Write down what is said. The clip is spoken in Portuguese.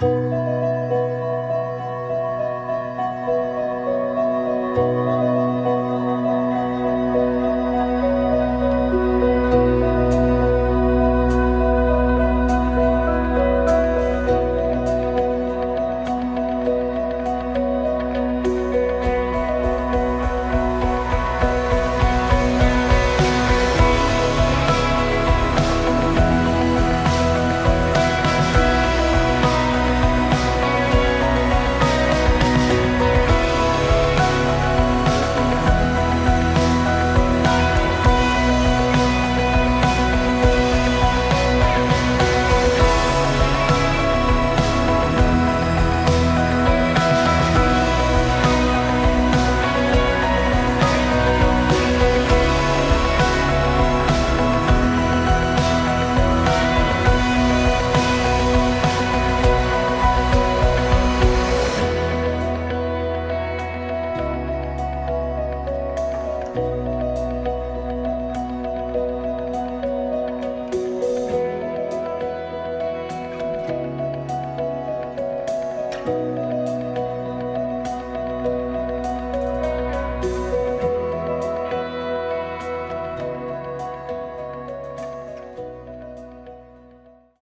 Música